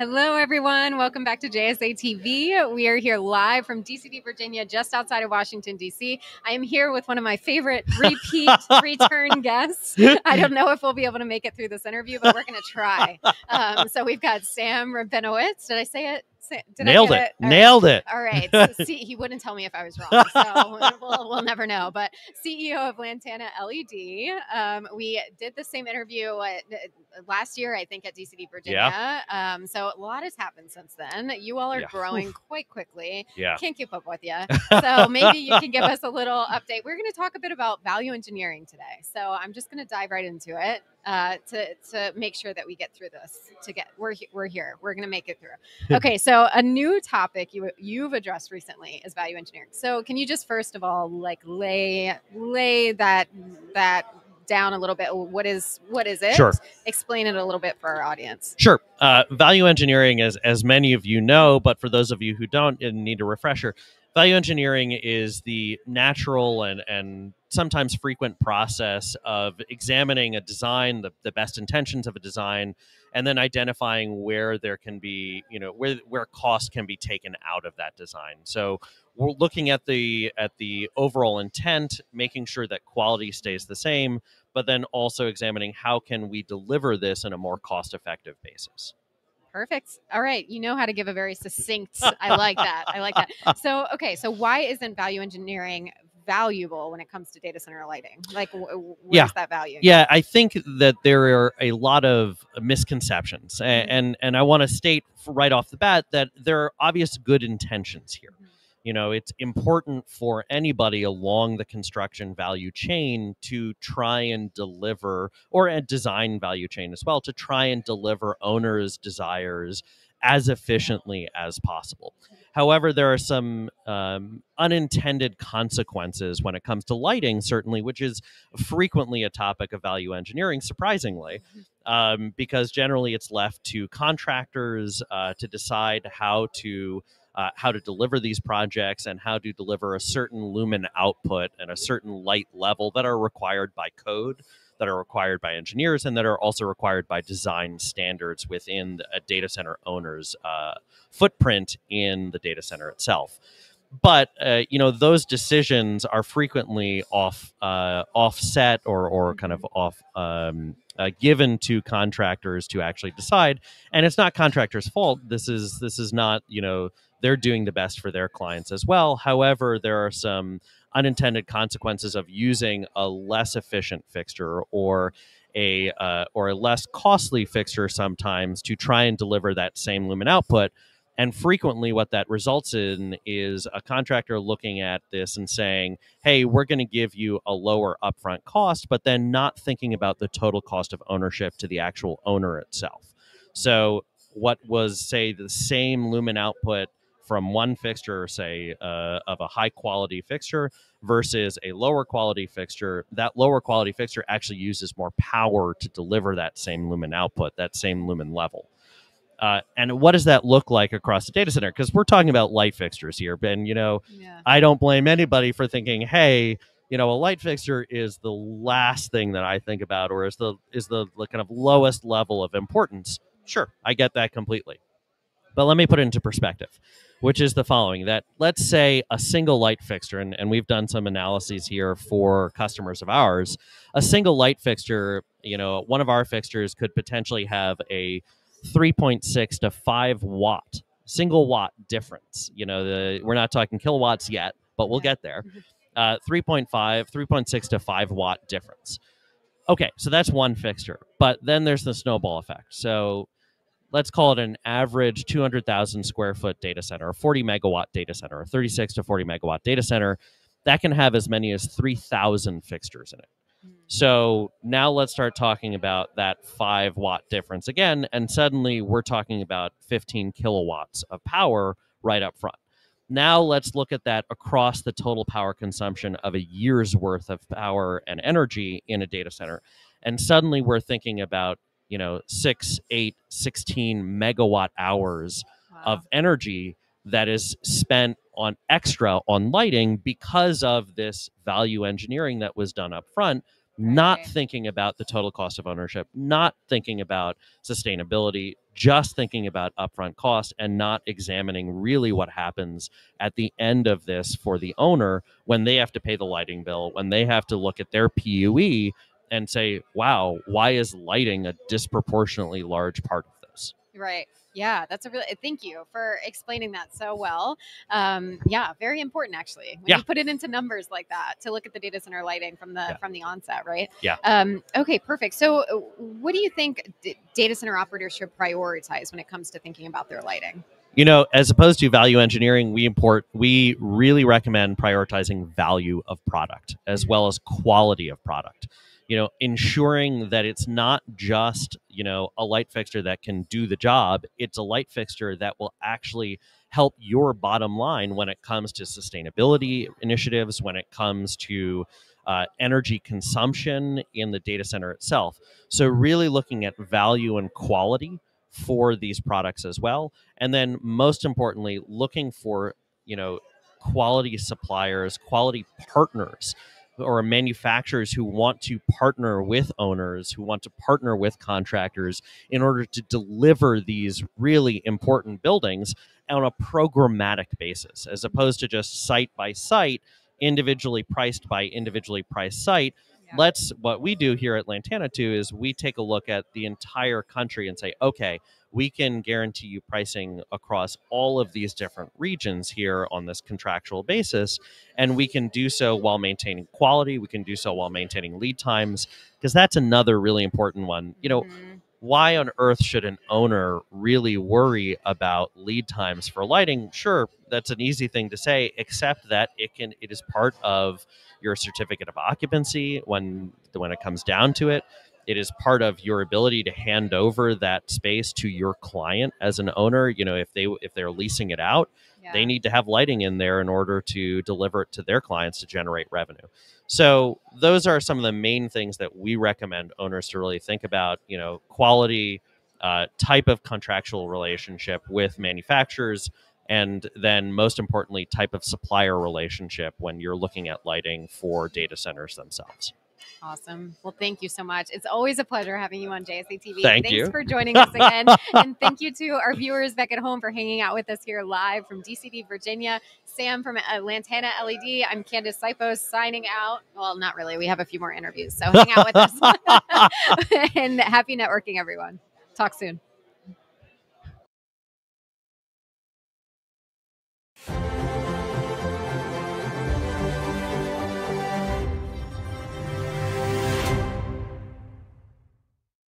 Hello, everyone. Welcome back to JSA TV. We are here live from DCD, Virginia, just outside of Washington, D.C. I am here with one of my favorite repeat return guests. I don't know if we'll be able to make it through this interview, but we're going to try. Um, so we've got Sam Rabinowitz. Did I say it? Did Nailed it. it? Nailed right. it. All right. So, see, he wouldn't tell me if I was wrong, so we'll, we'll, never know. But CEO of Lantana LED. Um, we did the same interview at, last year, I think, at DCD Virginia. Yeah. Um, so a lot has happened since then. You all are yeah. growing Oof. quite quickly. Yeah. Can't keep up with you. So maybe you can give us a little update. We're going to talk a bit about value engineering today. So I'm just going to dive right into it uh, to to make sure that we get through this. To get we're we're here. We're going to make it through. Okay, so a new topic you you've addressed recently is value engineering. So can you just first of all like lay lay that that down a little bit what is what is it sure explain it a little bit for our audience sure uh, value engineering as as many of you know but for those of you who don't need a refresher value engineering is the natural and and sometimes frequent process of examining a design, the, the best intentions of a design, and then identifying where there can be, you know, where where cost can be taken out of that design. So we're looking at the at the overall intent, making sure that quality stays the same, but then also examining how can we deliver this in a more cost-effective basis. Perfect. All right. You know how to give a very succinct. I like that. I like that. So, okay. So, why isn't value engineering valuable when it comes to data center lighting? Like, where's yeah. that value? Yeah, I think that there are a lot of misconceptions, mm-hmm. and and I want to state right off the bat that there are obvious good intentions here. You know, it's important for anybody along the construction value chain to try and deliver, or a design value chain as well, to try and deliver owners' desires as efficiently as possible. However, there are some um, unintended consequences when it comes to lighting, certainly, which is frequently a topic of value engineering, surprisingly, mm-hmm. um, because generally it's left to contractors uh, to decide how to. Uh, how to deliver these projects and how to deliver a certain lumen output and a certain light level that are required by code that are required by engineers and that are also required by design standards within a data center owner's uh, footprint in the data center itself. But uh, you know those decisions are frequently off uh, offset or or kind of off um, uh, given to contractors to actually decide, and it's not contractors' fault. This is this is not you know they're doing the best for their clients as well. However, there are some unintended consequences of using a less efficient fixture or a uh, or a less costly fixture sometimes to try and deliver that same lumen output. And frequently, what that results in is a contractor looking at this and saying, "Hey, we're going to give you a lower upfront cost," but then not thinking about the total cost of ownership to the actual owner itself. So, what was say the same lumen output from one fixture, say, uh, of a high quality fixture versus a lower quality fixture, that lower quality fixture actually uses more power to deliver that same lumen output, that same lumen level. Uh, and what does that look like across the data center? Because we're talking about light fixtures here, Ben. You know, yeah. I don't blame anybody for thinking, hey, you know, a light fixture is the last thing that I think about, or is the is the, the kind of lowest level of importance. Sure, I get that completely. But let me put it into perspective which is the following that let's say a single light fixture, and, and we've done some analyses here for customers of ours, a single light fixture, you know, one of our fixtures could potentially have a 3.6 to 5 watt single watt difference. You know, the, we're not talking kilowatts yet, but we'll get there. Mm-hmm. Uh, 3.5, 3.6 to 5 watt difference. Okay, so that's one fixture. But then there's the snowball effect. So let's call it an average 200,000 square foot data center, a 40 megawatt data center, a 36 to 40 megawatt data center, that can have as many as 3,000 fixtures in it. Hmm. So now let's start talking about that five watt difference again. And suddenly we're talking about 15 kilowatts of power right up front. Now let's look at that across the total power consumption of a year's worth of power and energy in a data center. And suddenly we're thinking about you know, six, eight, 16 megawatt hours wow. of energy that is spent on extra on lighting because of this value engineering that was done up front not thinking about the total cost of ownership, not thinking about sustainability, just thinking about upfront cost and not examining really what happens at the end of this for the owner when they have to pay the lighting bill, when they have to look at their PUE and say, wow, why is lighting a disproportionately large part of? Right. Yeah, that's a really thank you for explaining that so well. Um, yeah, very important actually. When Yeah. you put it into numbers like that to look at the data center lighting from the Yeah. from the onset, right? Yeah. Um, okay, perfect. So, uh, what do you think d- data center operators should prioritize when it comes to thinking about their lighting? You know, as opposed to value engineering, we import we really recommend prioritizing value of product as well as quality of product. You know, ensuring that it's not just, you know, a light fixture that can do the job, it's a light fixture that will actually help your bottom line when it comes to sustainability initiatives, when it comes to uh, energy consumption in the data center itself. So, really looking at value and quality for these products as well and then most importantly looking for you know quality suppliers quality partners or manufacturers who want to partner with owners who want to partner with contractors in order to deliver these really important buildings on a programmatic basis as opposed to just site by site individually priced by individually priced site. Let's what we do here at lantana too is we take a look at the entire country and say okay we can guarantee you pricing across all of these different regions here on this contractual basis and we can do so while maintaining quality we can do so while maintaining lead times because that's another really important one. You know Mhm. why on earth should an owner really worry about lead times for lighting? Sure that's an easy thing to say except that it can it is part of your certificate of occupancy when when it comes down to it it is part of your ability to hand over that space to your client as an owner you know if they if they're leasing it out Yeah. they need to have lighting in there in order to deliver it to their clients to generate revenue. So those are some of the main things that we recommend owners to really think about. You know, quality, uh, type of contractual relationship with manufacturers, and then most importantly, type of supplier relationship when you're looking at lighting for data centers themselves. Awesome. Well, thank you so much. It's always a pleasure having you on JSA TV. Thank Thanks you. for joining us again. and thank you to our viewers back at home for hanging out with us here live from DCD, Virginia. Sam from Lantana LED. I'm Candace Sipos signing out. Well, not really. We have a few more interviews. So hang out with us. and happy networking, everyone. Talk soon. you